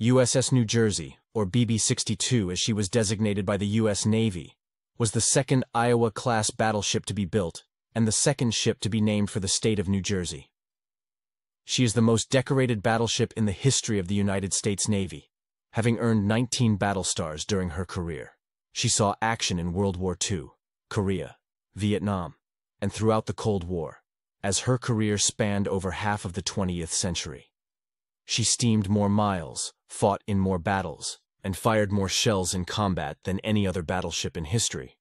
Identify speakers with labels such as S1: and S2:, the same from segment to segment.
S1: USS New Jersey, or BB-62 as she was designated by the U.S. Navy, was the second Iowa-class battleship to be built and the second ship to be named for the state of New Jersey. She is the most decorated battleship in the history of the United States Navy, having earned 19 battle stars during her career. She saw action in World War II, Korea, Vietnam, and throughout the Cold War, as her career spanned over half of the 20th century. She steamed more miles, fought in more battles, and fired more shells in combat than any other battleship in history.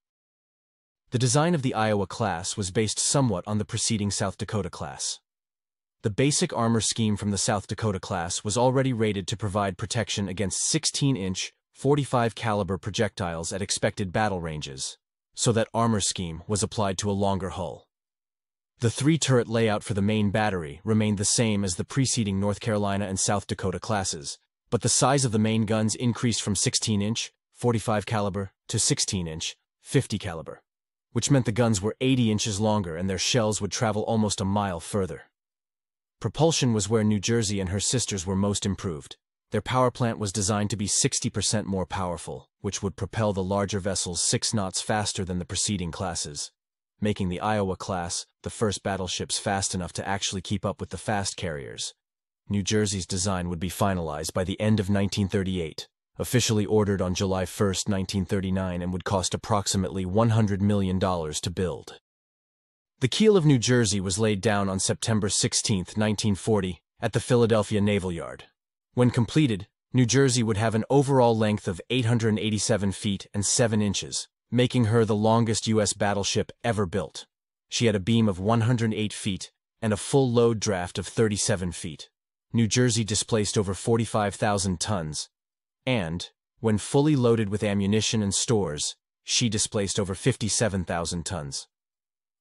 S1: The design of the Iowa class was based somewhat on the preceding South Dakota class. The basic armor scheme from the South Dakota class was already rated to provide protection against 16-inch, 45 caliber projectiles at expected battle ranges, so that armor scheme was applied to a longer hull. The three-turret layout for the main battery remained the same as the preceding North Carolina and South Dakota classes, but the size of the main guns increased from 16-inch, 45 caliber, to 16-inch, 50 caliber, which meant the guns were 80 inches longer and their shells would travel almost a mile further. Propulsion was where New Jersey and her sisters were most improved. Their power plant was designed to be 60% more powerful, which would propel the larger vessels six knots faster than the preceding classes, making the Iowa class the first battleships fast enough to actually keep up with the fast carriers. New Jersey's design would be finalized by the end of 1938, officially ordered on July 1, 1939, and would cost approximately $100 million to build. The keel of New Jersey was laid down on September 16, 1940, at the Philadelphia Naval Yard. When completed, New Jersey would have an overall length of 887 feet and 7 inches, making her the longest U.S. battleship ever built. She had a beam of 108 feet and a full load draft of 37 feet. New Jersey displaced over 45,000 tons, and, when fully loaded with ammunition and stores, she displaced over 57,000 tons.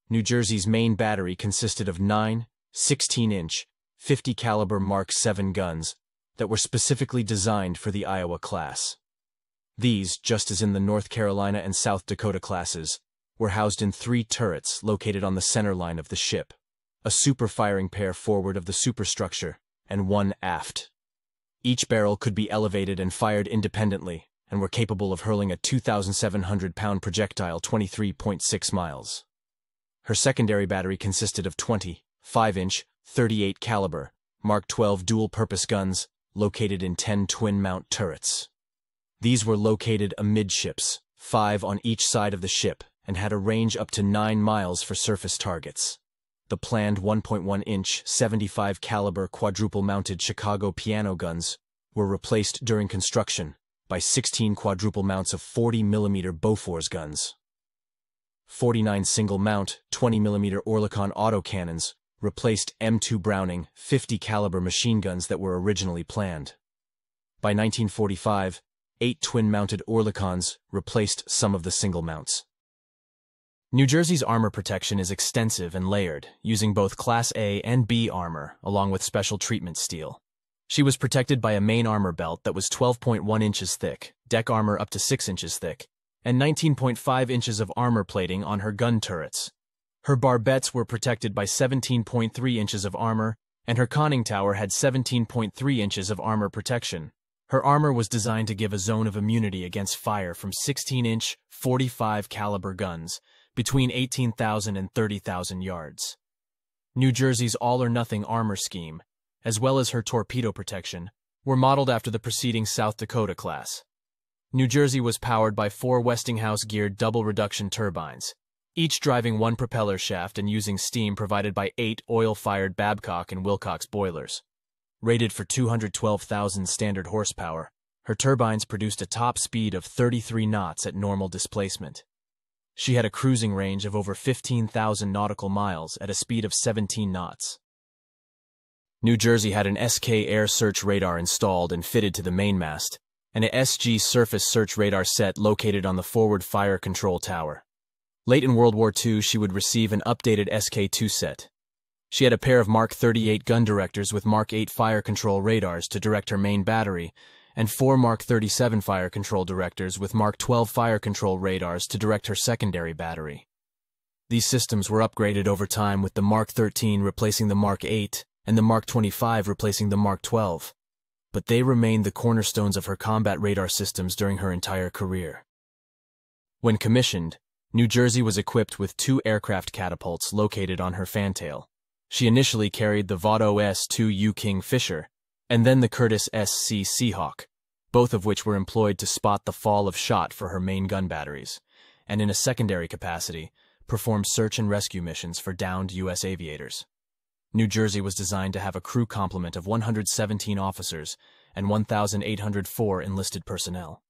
S1: New Jersey's main battery consisted of nine 16-inch, 50 caliber Mark 7 guns that were specifically designed for the Iowa class. These, just as in the North Carolina and South Dakota classes, were housed in three turrets located on the center line of the ship, a super firing pair forward of the superstructure, and one aft. Each barrel could be elevated and fired independently, and were capable of hurling a 2,700-pound projectile 23.6 miles. Her secondary battery consisted of 20, 5-inch, 38 caliber, Mark 12 dual-purpose guns located in 10 twin-mount turrets. These were located amidships, five on each side of the ship, and had a range up to 9 miles for surface targets. The planned 1.1-inch, 75 caliber quadruple-mounted Chicago piano guns were replaced during construction by 16 quadruple mounts of 40 millimeter Bofors guns. 49 single-mount, 20mm Oerlikon autocannons replaced M2 Browning 50 caliber machine guns that were originally planned. By 1945, eight twin-mounted Oerlikons replaced some of the single mounts. New Jersey's armor protection is extensive and layered, using both Class A and B armor, along with special treatment steel. She was protected by a main armor belt that was 12.1 inches thick, deck armor up to 6 inches thick, and 19.5 inches of armor plating on her gun turrets. Her barbettes were protected by 17.3 inches of armor, and her conning tower had 17.3 inches of armor protection. Her armor was designed to give a zone of immunity against fire from 16-inch, 45 caliber guns, between 18,000 and 30,000 yards. New Jersey's all-or-nothing armor scheme, as well as her torpedo protection, were modeled after the preceding South Dakota class. New Jersey was powered by four Westinghouse-geared double-reduction turbines, each driving one propeller shaft and using steam provided by eight oil-fired Babcock and Wilcox boilers. Rated for 212,000 standard horsepower, her turbines produced a top speed of 33 knots at normal displacement. She had a cruising range of over 15,000 nautical miles at a speed of 17 knots. New Jersey had an SK air search radar installed and fitted to the mainmast, and a SG surface search radar set located on the forward fire control tower. Late in World War II, she would receive an updated SK-2 set. She had a pair of Mark 38 gun directors with Mark 8 fire control radars to direct her main battery, and four Mark 37 fire control directors with Mark 12 fire control radars to direct her secondary battery. These systems were upgraded over time with the Mark 13 replacing the Mark 8 and the Mark 25 replacing the Mark 12. but they remained the cornerstones of her combat radar systems during her entire career. When commissioned, New Jersey was equipped with two aircraft catapults located on her fantail. She initially carried the Vought S-2 U Kingfisher, and then the Curtiss SC Seahawk, both of which were employed to spot the fall of shot for her main gun batteries, and in a secondary capacity, perform search and rescue missions for downed U.S. aviators. New Jersey was designed to have a crew complement of 117 officers and 1,804 enlisted personnel.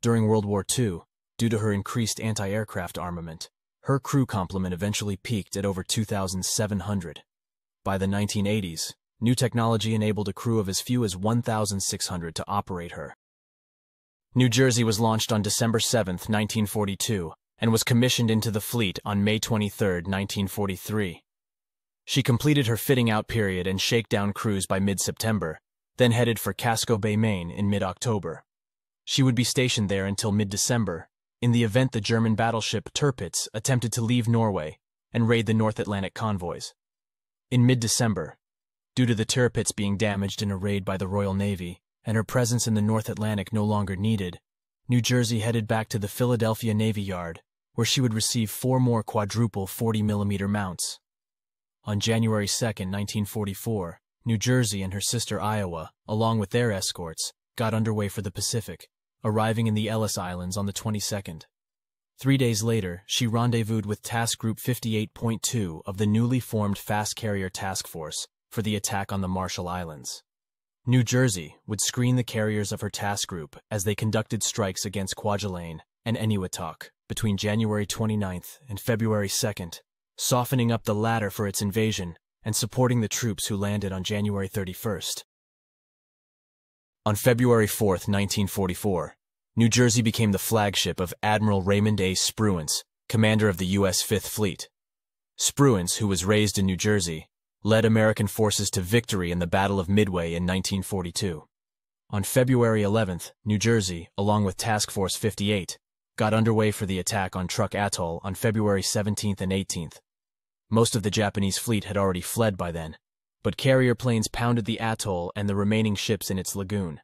S1: During World War II, due to her increased anti-aircraft armament, her crew complement eventually peaked at over 2,700. By the 1980s, new technology enabled a crew of as few as 1,600 to operate her. New Jersey was launched on December 7, 1942, and was commissioned into the fleet on May 23, 1943. She completed her fitting out period and shakedown cruise by mid-September, then headed for Casco Bay, Maine in mid-October. She would be stationed there until mid-December, in the event the German battleship Tirpitz attempted to leave Norway and raid the North Atlantic convoys. In mid-December, due to the Tirpitz being damaged in a raid by the Royal Navy and her presence in the North Atlantic no longer needed, New Jersey headed back to the Philadelphia Navy Yard where she would receive four more quadruple 40mm mounts. On January 2, 1944, New Jersey and her sister Iowa, along with their escorts, got underway for the Pacific, arriving in the Ellice Islands on the 22nd. Three days later, she rendezvoused with Task Group 58.2 of the newly formed Fast Carrier Task Force for the attack on the Marshall Islands. New Jersey would screen the carriers of her task group as they conducted strikes against Kwajalein and Eniwetok between January 29th and February 2nd, softening up the latter for its invasion and supporting the troops who landed on January 31st. On February 4th, 1944, New Jersey became the flagship of Admiral Raymond A. Spruance, commander of the U.S. Fifth Fleet. Spruance, who was raised in New Jersey, led American forces to victory in the Battle of Midway in 1942. On February 11th, New Jersey, along with Task Force 58, got underway for the attack on Truk Atoll on February 17th and 18th. Most of the Japanese fleet had already fled by then, but carrier planes pounded the atoll and the remaining ships in its lagoon.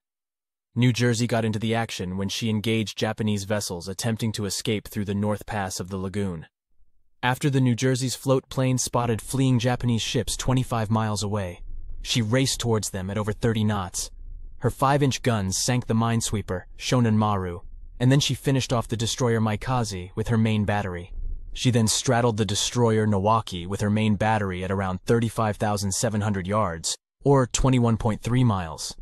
S1: New Jersey got into the action when she engaged Japanese vessels attempting to escape through the North Pass of the lagoon. After the New Jersey's float plane spotted fleeing Japanese ships 25 miles away, she raced towards them at over 30 knots. Her 5-inch guns sank the minesweeper, Shonan Maru, and then she finished off the destroyer Maikaze with her main battery. She then straddled the destroyer Nowaki with her main battery at around 35,700 yards, or 21.3 miles.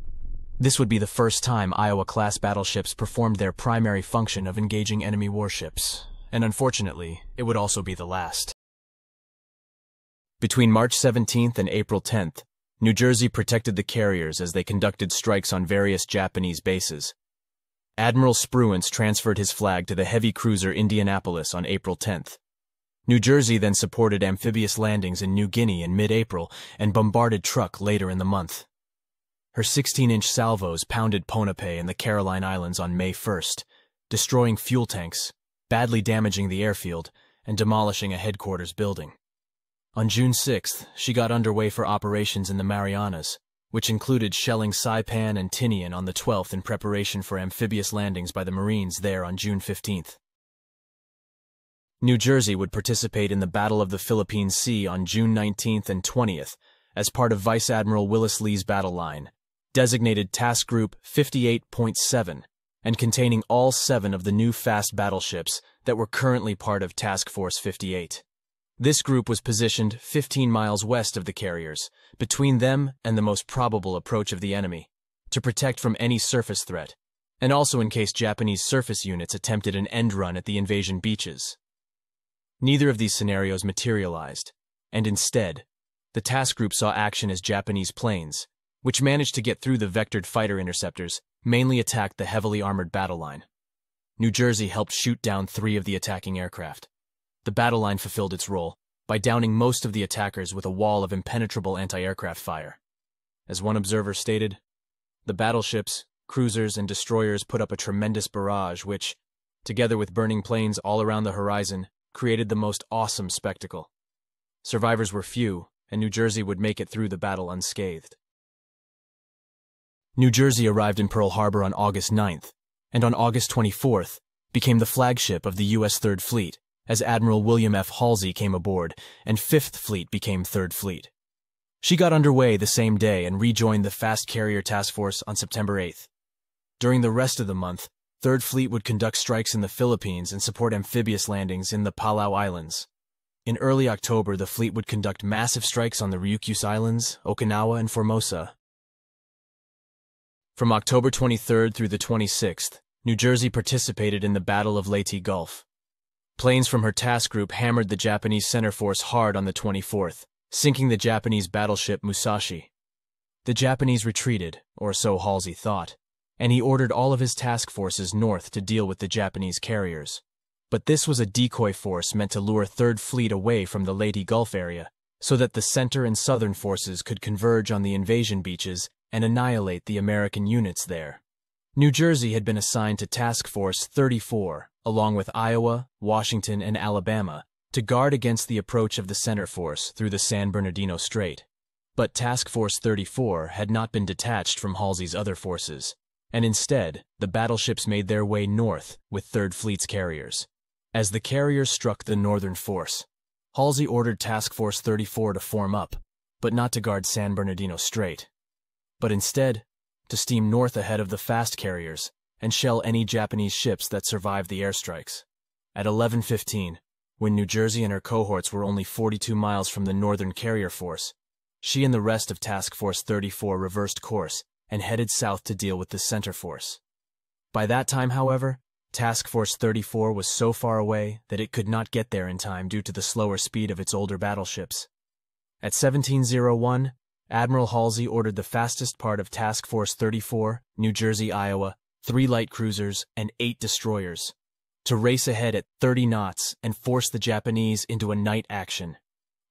S1: This would be the first time Iowa-class battleships performed their primary function of engaging enemy warships, and unfortunately, it would also be the last. Between March 17th and April 10th, New Jersey protected the carriers as they conducted strikes on various Japanese bases, Admiral Spruance transferred his flag to the heavy cruiser Indianapolis on April 10th. New Jersey then supported amphibious landings in New Guinea in mid-April and bombarded Truk later in the month. Her 16-inch salvos pounded Ponape and the Caroline Islands on May 1st, destroying fuel tanks, badly damaging the airfield, and demolishing a headquarters building. On June 6th, she got underway for operations in the Marianas, which included shelling Saipan and Tinian on the 12th in preparation for amphibious landings by the Marines there on June 15th. New Jersey would participate in the Battle of the Philippine Sea on June 19th and 20th as part of Vice Admiral Willis Lee's battle line, designated Task Group 58.7 and containing all seven of the new fast battleships that were currently part of Task Force 58. This group was positioned 15 miles west of the carriers, between them and the most probable approach of the enemy, to protect from any surface threat, and also in case Japanese surface units attempted an end run at the invasion beaches. Neither of these scenarios materialized, and instead, the task group saw action as Japanese planes, which managed to get through the vectored fighter interceptors, mainly attacked the heavily armored battle line. New Jersey helped shoot down three of the attacking aircraft. The battle line fulfilled its role by downing most of the attackers with a wall of impenetrable anti-aircraft fire. As one observer stated, the battleships, cruisers, and destroyers put up a tremendous barrage which, together with burning planes all around the horizon, created the most awesome spectacle. Survivors were few, and New Jersey would make it through the battle unscathed. New Jersey arrived in Pearl Harbor on August 9th, and on August 24th became the flagship of the U.S. Third Fleet, as Admiral William F. Halsey came aboard, and Fifth Fleet became Third Fleet. She got underway the same day and rejoined the Fast Carrier Task Force on September 8th. During the rest of the month, Third Fleet would conduct strikes in the Philippines and support amphibious landings in the Palau Islands. In early October, the fleet would conduct massive strikes on the Ryukyus Islands, Okinawa, and Formosa. From October 23rd through the 26th, New Jersey participated in the Battle of Leyte Gulf. Planes from her task group hammered the Japanese center force hard on the 24th, sinking the Japanese battleship Musashi. The Japanese retreated, or so Halsey thought, and he ordered all of his task forces north to deal with the Japanese carriers. But this was a decoy force meant to lure Third Fleet away from the Leyte Gulf area, so that the center and southern forces could converge on the invasion beaches and annihilate the American units there. New Jersey had been assigned to Task Force 34, along with Iowa, Washington, and Alabama, to guard against the approach of the center force through the San Bernardino Strait. But Task Force 34 had not been detached from Halsey's other forces, and instead, the battleships made their way north with Third Fleet's carriers. As the carriers struck the northern force, Halsey ordered Task Force 34 to form up, but not to guard San Bernardino Strait, but instead to steam north ahead of the fast carriers and shell any Japanese ships that survived the airstrikes. At 11.15, when New Jersey and her cohorts were only 42 miles from the northern carrier force, she and the rest of Task Force 34 reversed course and headed south to deal with the center force. By that time, however, Task Force 34 was so far away that it could not get there in time due to the slower speed of its older battleships. At 1701, Admiral Halsey ordered the fastest part of Task Force 34, New Jersey, Iowa, three light cruisers, and eight destroyers, to race ahead at 30 knots and force the Japanese into a night action.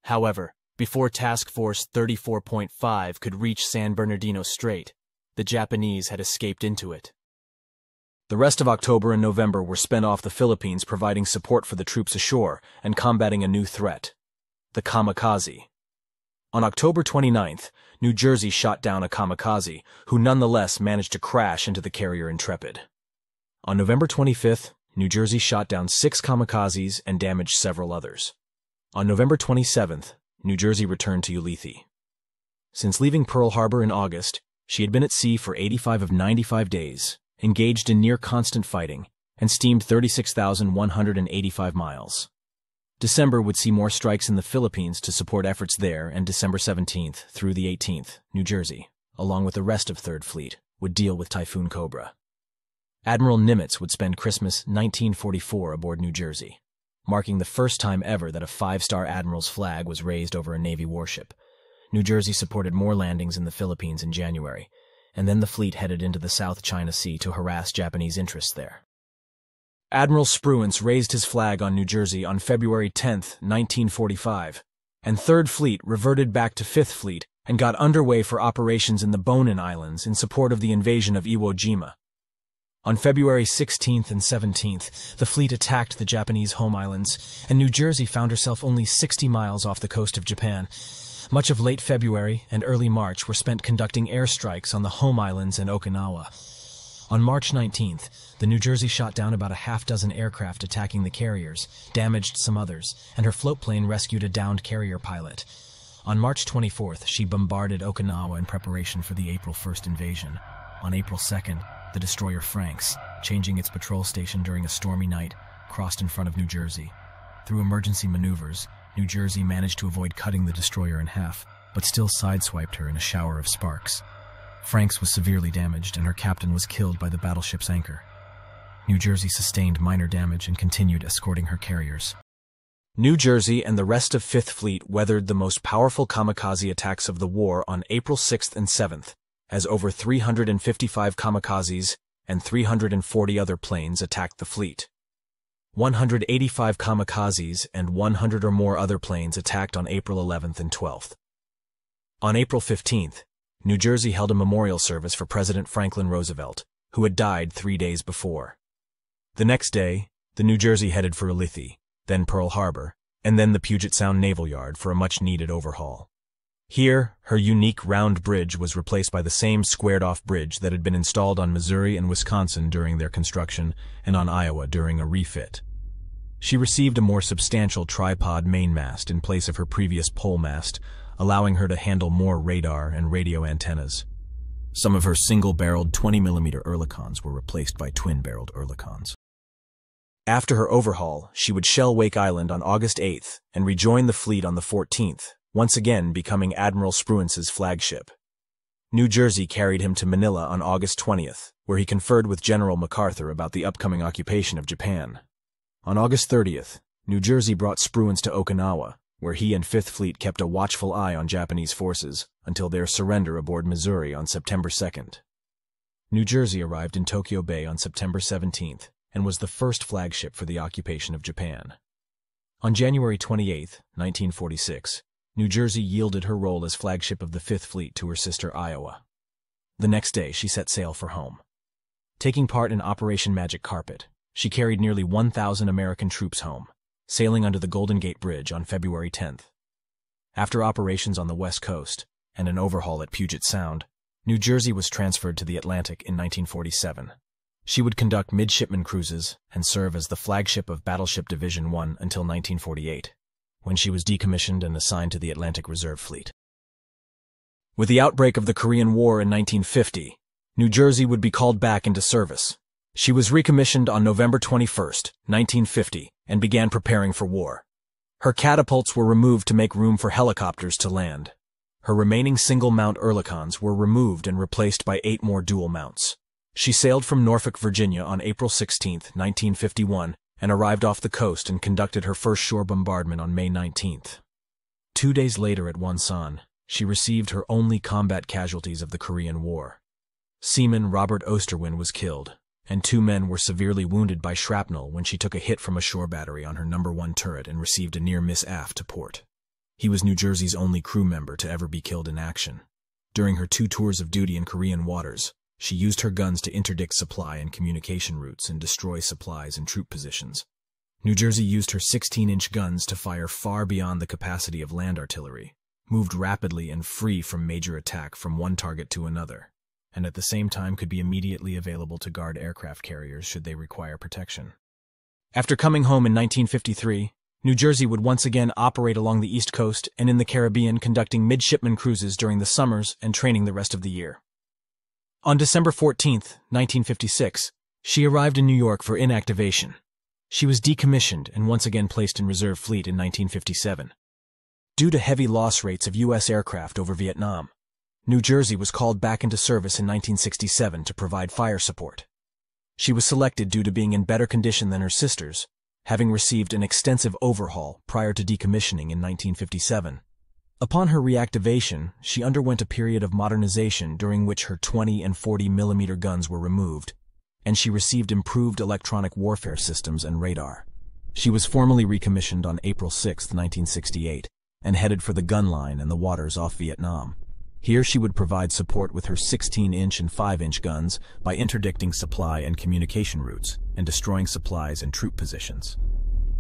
S1: However, before Task Force 34.5 could reach San Bernardino Strait, the Japanese had escaped into it. The rest of October and November were spent off the Philippines providing support for the troops ashore and combating a new threat, the kamikaze. On October 29th, New Jersey shot down a kamikaze, who nonetheless managed to crash into the carrier Intrepid. On November 25th, New Jersey shot down six kamikazes and damaged several others. On November 27th, New Jersey returned to Ulithi. Since leaving Pearl Harbor in August, she had been at sea for 85 of 95 days, engaged in near constant fighting, and steamed 36,185 miles. December would see more strikes in the Philippines to support efforts there, and December 17th through the 18th, New Jersey, along with the rest of Third Fleet, would deal with Typhoon Cobra. Admiral Nimitz would spend Christmas 1944 aboard New Jersey, marking the first time ever that a five-star admiral's flag was raised over a Navy warship. New Jersey supported more landings in the Philippines in January, and then the fleet headed into the South China Sea to harass Japanese interests there. Admiral Spruance raised his flag on New Jersey on February 10, 1945, and Third Fleet reverted back to Fifth Fleet and got underway for operations in the Bonin Islands in support of the invasion of Iwo Jima. On February 16th and 17th, the fleet attacked the Japanese home islands, and New Jersey found herself only 60 miles off the coast of Japan. Much of late February and early March were spent conducting airstrikes on the home islands and Okinawa. On March 19th, the New Jersey shot down about a half dozen aircraft attacking the carriers, damaged some others, and her float plane rescued a downed carrier pilot. On March 24th, she bombarded Okinawa in preparation for the April 1st invasion. On April 2nd, the destroyer Franks, changing its patrol station during a stormy night, crossed in front of New Jersey. Through emergency maneuvers, New Jersey managed to avoid cutting the destroyer in half, but still sideswiped her in a shower of sparks. Franks was severely damaged, and her captain was killed by the battleship's anchor. New Jersey sustained minor damage and continued escorting her carriers. New Jersey and the rest of Fifth Fleet weathered the most powerful kamikaze attacks of the war on April 6th and 7th, as over 355 kamikazes and 340 other planes attacked the fleet. 185 kamikazes and 100 or more other planes attacked on April 11th and 12th. On April 15th, New Jersey held a memorial service for President Franklin Roosevelt, who had died three days before. The next day, the New Jersey headed for Ulithi, then Pearl Harbor, and then the Puget Sound Naval Yard for a much-needed overhaul. Here, her unique round bridge was replaced by the same squared-off bridge that had been installed on Missouri and Wisconsin during their construction and on Iowa during a refit. She received a more substantial tripod mainmast in place of her previous pole mast, allowing her to handle more radar and radio antennas. Some of her single-barreled 20mm Oerlikons were replaced by twin-barreled Oerlikons. After her overhaul, she would shell Wake Island on August 8th and rejoin the fleet on the 14th, once again becoming Admiral Spruance's flagship. New Jersey carried him to Manila on August 20th, where he conferred with General MacArthur about the upcoming occupation of Japan. On August 30th, New Jersey brought Spruance to Okinawa, where he and Fifth Fleet kept a watchful eye on Japanese forces until their surrender aboard Missouri on September 2nd. New Jersey arrived in Tokyo Bay on September 17th and was the first flagship for the occupation of Japan. On January 28, 1946, New Jersey yielded her role as flagship of the Fifth Fleet to her sister Iowa. The next day, she set sail for home. Taking part in Operation Magic Carpet, she carried nearly 1,000 American troops home, sailing under the Golden Gate Bridge on February 10th. After operations on the West Coast and an overhaul at Puget Sound, New Jersey was transferred to the Atlantic in 1947. She would conduct midshipman cruises and serve as the flagship of Battleship Division 1 until 1948 when she was decommissioned and assigned to the Atlantic Reserve Fleet. With the outbreak of the Korean War in 1950, New Jersey would be called back into service. She was recommissioned on November 21, 1950, and began preparing for war. Her catapults were removed to make room for helicopters to land. Her remaining single-mount Oerlikons were removed and replaced by eight more dual mounts. She sailed from Norfolk, Virginia on April 16, 1951, and arrived off the coast and conducted her first shore bombardment on May 19th. Two days later at Wonsan, she received her only combat casualties of the Korean War. Seaman Robert Osterwind was killed, and two men were severely wounded by shrapnel when she took a hit from a shore battery on her number one turret and received a near miss aft to port. He was New Jersey's only crew member to ever be killed in action. During her two tours of duty in Korean waters, she used her guns to interdict supply and communication routes and destroy supplies and troop positions. New Jersey used her 16-inch guns to fire far beyond the capacity of land artillery, moved rapidly and free from major attack from one target to another, and at the same time could be immediately available to guard aircraft carriers should they require protection. After coming home in 1953, New Jersey would once again operate along the East Coast and in the Caribbean conducting midshipman cruises during the summers and training the rest of the year. On December 14, 1956, she arrived in New York for inactivation. She was decommissioned and once again placed in reserve fleet in 1957. Due to heavy loss rates of U.S. aircraft over Vietnam, New Jersey was called back into service in 1967 to provide fire support. She was selected due to being in better condition than her sisters, having received an extensive overhaul prior to decommissioning in 1957. Upon her reactivation, she underwent a period of modernization during which her 20 and 40 millimeter guns were removed, and she received improved electronic warfare systems and radar. She was formally recommissioned on April 6, 1968, and headed for the gun line and the waters off Vietnam. Here she would provide support with her 16-inch and 5-inch guns by interdicting supply and communication routes and destroying supplies and troop positions.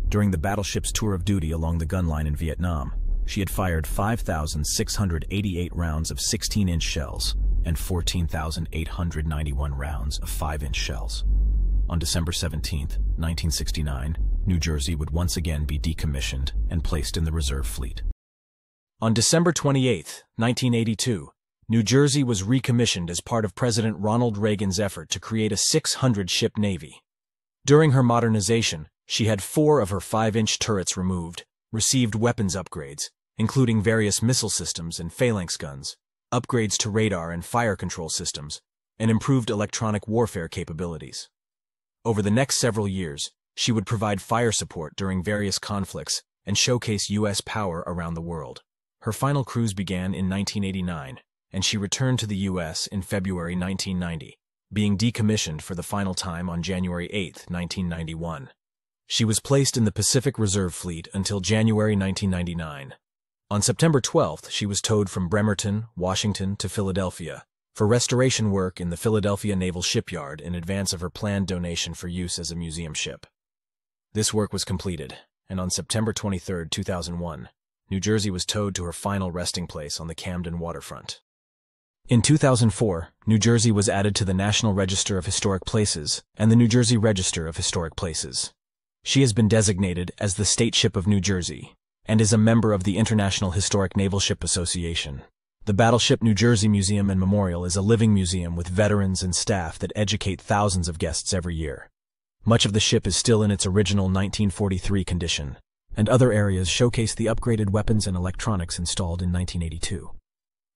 S1: During the battleship's tour of duty along the gun line in Vietnam, she had fired 5,688 rounds of 16-inch shells and 14,891 rounds of 5-inch shells. On December 17, 1969, New Jersey would once again be decommissioned and placed in the reserve fleet. On December 28, 1982, New Jersey was recommissioned as part of President Ronald Reagan's effort to create a 600-ship navy. During her modernization, she had four of her 5-inch turrets removed received weapons upgrades, including various missile systems and phalanx guns, upgrades to radar and fire control systems, and improved electronic warfare capabilities. Over the next several years, she would provide fire support during various conflicts and showcase U.S. power around the world. Her final cruise began in 1989, and she returned to the U.S. in February 1990, being decommissioned for the final time on January 8, 1991. She was placed in the Pacific Reserve Fleet until January 1999. On September 12th, she was towed from Bremerton, Washington to Philadelphia for restoration work in the Philadelphia Naval Shipyard in advance of her planned donation for use as a museum ship. This work was completed, and on September 23, 2001, New Jersey was towed to her final resting place on the Camden waterfront. In 2004, New Jersey was added to the National Register of Historic Places and the New Jersey Register of Historic Places. She has been designated as the State Ship of New Jersey and is a member of the International Historic Naval Ship Association. The Battleship New Jersey Museum and Memorial is a living museum with veterans and staff that educate thousands of guests every year. Much of the ship is still in its original 1943 condition, and other areas showcase the upgraded weapons and electronics installed in 1982.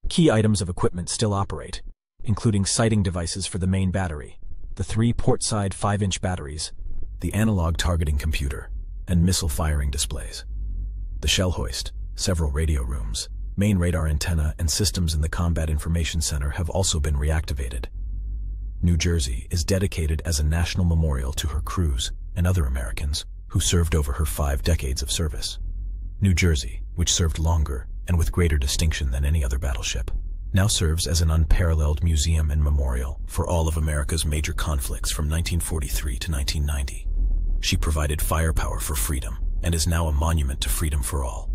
S1: Key items of equipment still operate, including sighting devices for the main battery, the three port-side 5-inch batteries, the analog targeting computer, and missile firing displays. The shell hoist, several radio rooms, main radar antenna, and systems in the Combat Information Center have also been reactivated. New Jersey is dedicated as a national memorial to her crews and other Americans who served over her five decades of service. New Jersey, which served longer and with greater distinction than any other battleship, now serves as an unparalleled museum and memorial for all of America's major conflicts from 1943 to 1990. She provided firepower for freedom and is now a monument to freedom for all.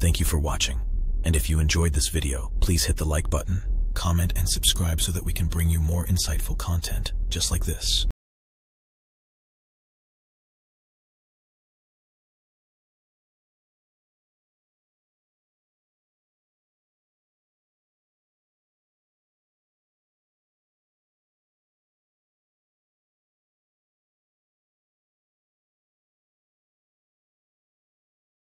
S1: Thank you for watching, and if you enjoyed this video, please hit the like button, comment, and subscribe so that we can bring you more insightful content just like this.